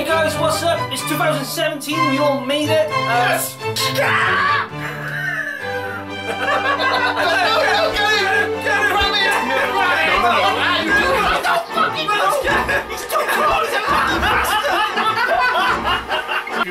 Hey guys, what's up? It's 2017. We all made it. Uh, Yes!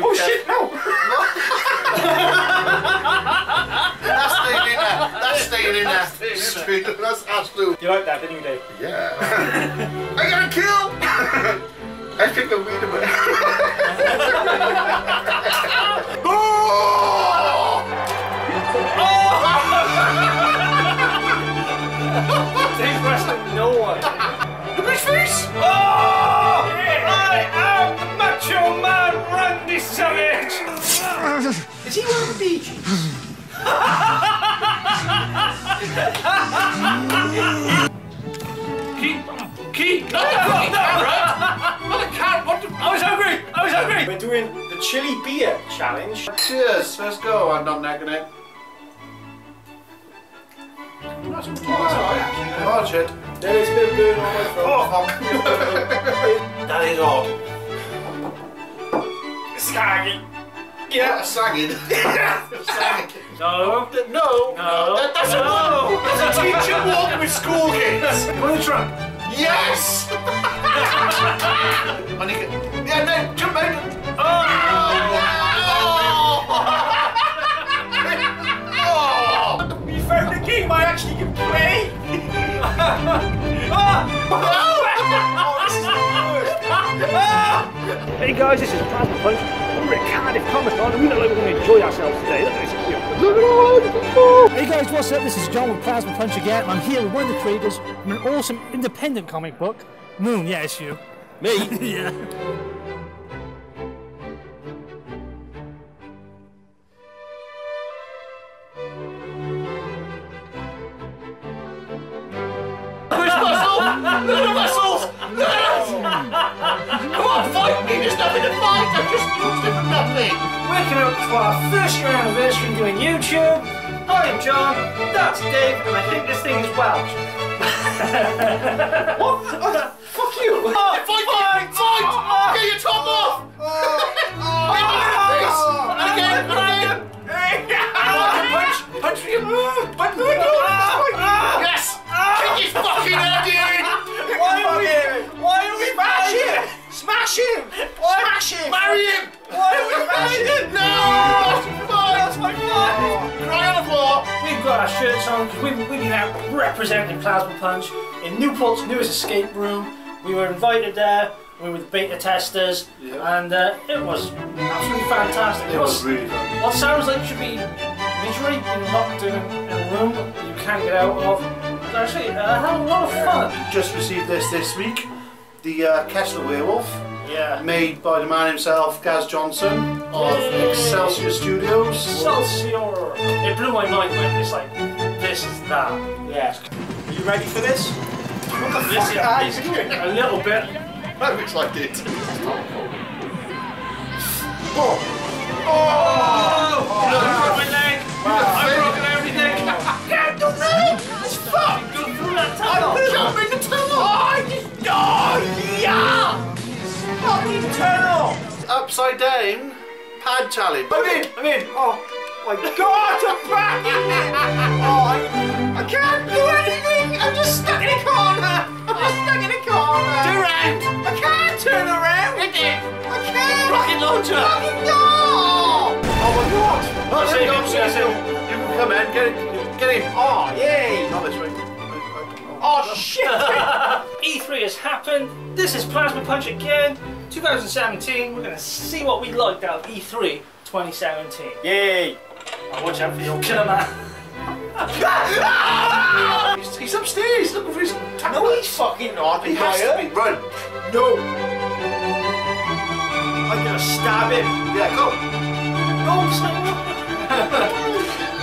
Oh shit, no! That's staying in there. That's staying in there. Straight- That's absolute. You like that, didn't you, Dave? Yeah. I got killed. I think I'm weird about Dave's wrestling no one. The bitch face. Oh! I am Macho Man Randy Savage! is he wearing Bee Gees? Keep, keep. No, no, no, right? Was hungry. I was hungry. We're doing the chili beer challenge. Cheers. Let's go. I'm not necking it. That's alright. Oh shit. There is a bit of burn on my throat. Oh fuck. that is odd. Skaggy. Yeah, sagging. sagging. No. No, no, No. that, that's No. a no. That's a teacher walking with school kids. Put in the trunk. Yes. And you yeah, no, jump out. Oh. Oh. You found a game I actually can play. oh, this is the worst. Hey guys, this is Plazma Punch. We're at Cardiff Comic Con and we look like we're going to enjoy ourselves today. Look at this. Hey guys, what's up? This is John with Plazma Punch again. and I'm here with one of the creators from an awesome independent comic book, Moon. Yeah, it's you. Me? yeah. Where's muscle? Look at the muscles. Look at it. Come on, fight me. There's nothing to fight. I've just used it for nothing. Waking up for our first year anniversary doing YouTube. I'm John. That's Dave, and I think this thing is Welsh. What? Oh, you. fight, fight, fight. Get your top off. Hit me in the face. And again, and again. Punch, me. Punch me. Yes. Kick his fucking head in. Why are we? Why are we Smash him. Smash him. Smash him. Marry him. Why are we mad? No. That's my fun. Cry on the floor. We've got our shirts on because we've, we've been out representing Plazma Punch in Newport's newest escape room. We were invited there. We were the beta testers, Yeah. and uh, it was absolutely fantastic. It was really fun. What sounds like should be misery, you're not doing in a room you can't get out of. It's actually hell of a lot of fun. Just received this this week. The uh, Kessler Werewolf, Yeah. made by the man himself, Gaz Johnson of Yay. Excelsior Studios. Excelsior! It blew my mind when it's like, this is that. Yeah. Are you ready for this? What the fuck are you doing? A little bit. That looks like it. Oh! I broke my leg! Broken everything! Can't do that! It's fuck! Go through that I'm tunnel! jumping the tunnel! Oh, yeah! Fucking tunnel! Upside down pad challenge. I'm in. I'm in. Oh my god! I'm back. Oh, I, I can't do anything. I'm just stuck in a corner. I'm just stuck in a corner. Turn around! I can't turn around. Hit it! I can't. Rocket launcher! Fucking no! Oh my god! Oh, there you go, That's it, you can come in, get it, get in. Oh yay! Not this way. Oh shit! E3 E has happened. This is Plazma Punch again. 2017. We're gonna see what we liked out of E E3 2017. yay! Oh, watch out for your killer man. Ah! Fucking not. He has to be. Run. No. I'm gonna stab him. Yeah, go. Oh,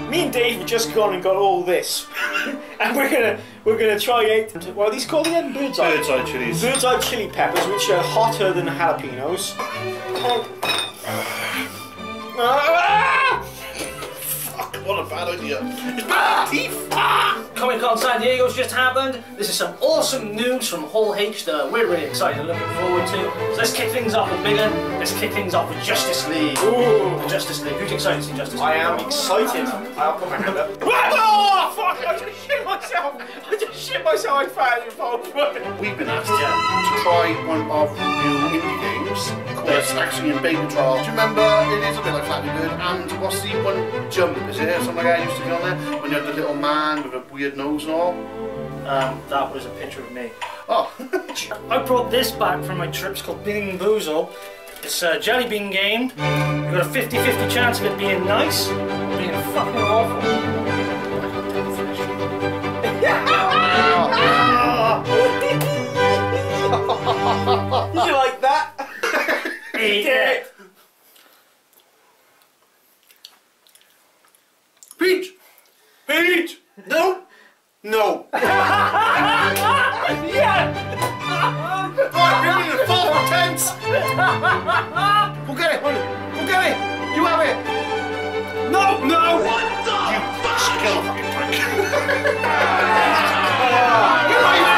so- Me and Dave have just gone and got all this, and we're gonna we're gonna try out. What are these called again? Bird's eye. Bird's eye chilies. Bird's eye chili peppers, which are hotter than jalapenos. Uh, What a bad idea. It's bad teeth. Ah! Comic Con San Diego's just happened. This is some awesome news from Hall H that we're really excited and looking forward to. So let's kick things off with bigger. Let's kick things off with Justice League. Ooh. The Justice League. Who's excited to see Justice League? I am excited. I'll put my hand up. Oh, fuck! I just shit myself. I just shit myself. I found phone. We've been asked to try one of the new indie games that's actually in beta trial. Do you remember? It is a bit like Flappy Bird. And what's the one jump? Is it something like that used to be on there? When you had the little man with a weird nose and all. Um, that was a picture of me. Oh, I brought this back from my trips called Bean Boozle. It's a jelly bean game. You've got a 50-50 chance of it being nice, or being fucking awful. Eat it. Peach. Peach. No. No. Yeah. Bring me the full tense. Go get it. Go get it. You have it. No, no. Skill fucking prick. You're not even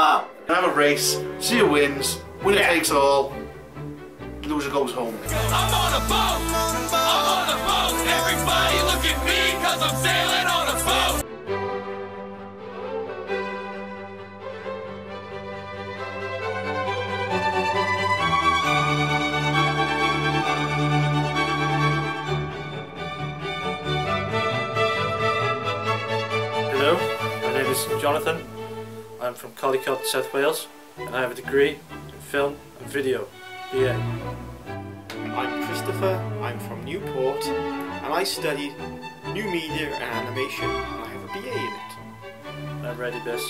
flamethrower. Have a race. See who wins. Winner takes all. Loser goes home. I'm on a boat. I'm on a boat. Everybody look at me cause I'm sailing on a boat. Hello, my name is Jonathan. I'm from Caldicot, South Wales, and I have a degree in film and video. BA. I'm Christopher. I'm from Newport, and I studied new media and animation. And I have a BA in it. I'm ready, Biss.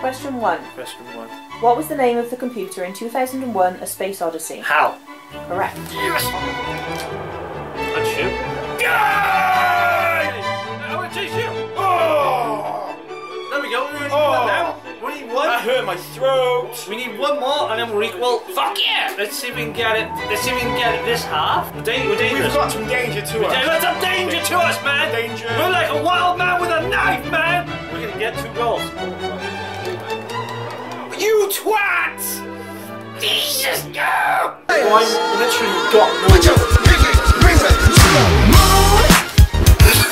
Question 1. Question one. What was the name of the computer in 2001 A Space Odyssey? How? Correct. Yes! And shoot. Yay! One now. We need one. That hurt my throat. We need one more and then we're equal. Fuck yeah! Let's see if we can get it. Let's see if we can get it this half. We're, da- we're dangerous. We've got some danger to We're us. da- There's some danger to us, man! Danger. We're like a wild man with a knife, man! We're gonna get two goals. You twat! Jesus, no! I literally got no. This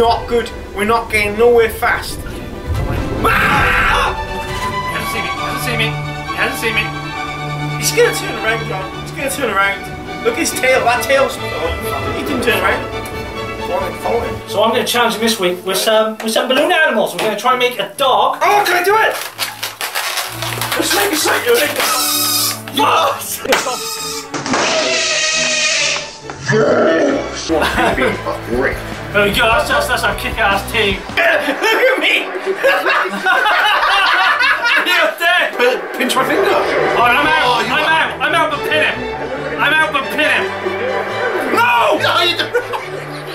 Not good. We're not getting nowhere fast. Ah! He hasn't seen me. He hasn't seen me. He hasn't seen me. He's gonna turn around, John. He's gonna turn around. Look at his tail. That tail's. Oh, he didn't turn around. Go on, then. So I'm going to challenge him this week with some with some balloon animals. We're going to try and make a dog. Oh, can I do it? Let's make it something. Yes! There we go. That's that's, that's our kick-ass team. Look at me. You're dead. Pinch my finger. Oh, I'm out. Oh, I'm out. I'm out. But pin him. I'm out. But pin him. No! No, you don't.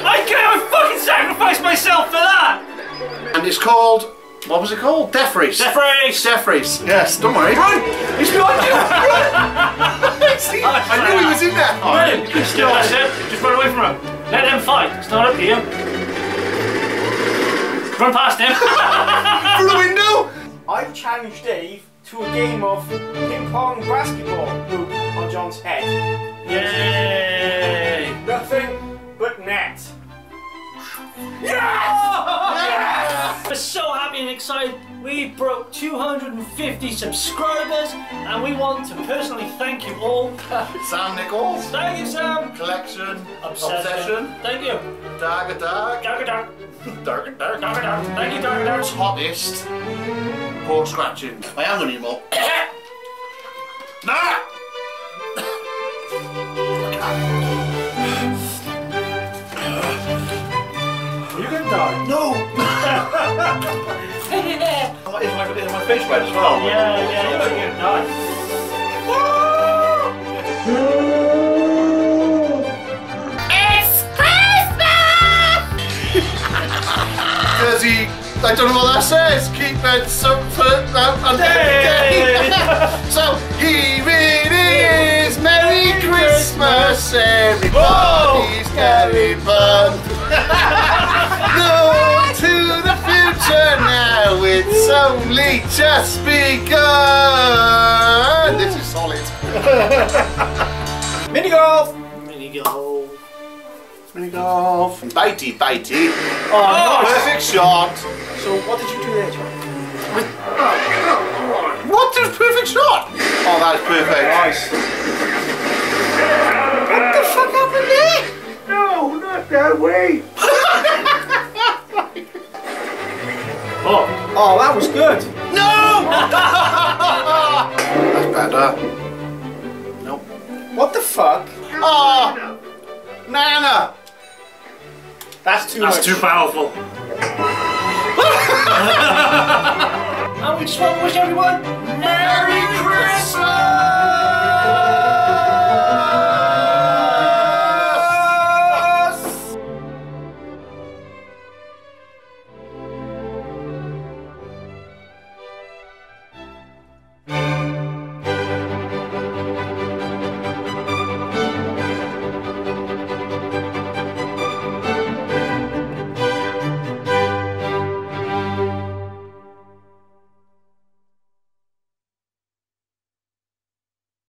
I can't. I fucking sacrificed myself for that. And it's called. What was it called? Death Race. Death race. Death Race. Yes, don't worry. Run! He's behind you! Run! See, oh, I knew he was in there. Oh, Run. you can Still, that's it. Just run away from him. Let them fight. It's not up to you. Run past him. Through the window! I've challenged Dave to a game of ping pong basketball hoop on John's head. Yay! Nothing but net. We're so happy and excited. We broke 250 subscribers, and we want to personally thank you all. Sam Nichols. Thank you, Sam. Collection. Obsession. Obsession. Thank you. Dag a dag. Dark, dark, Dark dark. dark, dark. Thank you, dark, dark. Hottest. Pork scratching. I am gonna more. nah! die. No! oh, is, my, is my face red as well? Yeah, yeah, you're gonna die. Because he, I don't know what that says. Keep it something out and Hey! So here it is, Merry Christmas, everybody's carrying fun. Look to the future now, it's only just begun. This is solid. Mini golf! Mini golf. Mini golf. Bitey, bitey. Oh, oh. nice. Perfect shot. So what did you do there, John? What is perfect shot? Oh, that is perfect. Nice. What the fuck happened there? No, not that way. Oh, oh that was good. No! That's better. Nope. What the fuck? Ah! Oh! Nana! That's too That's much. too powerful. and we just want to wish everyone Merry Christmas!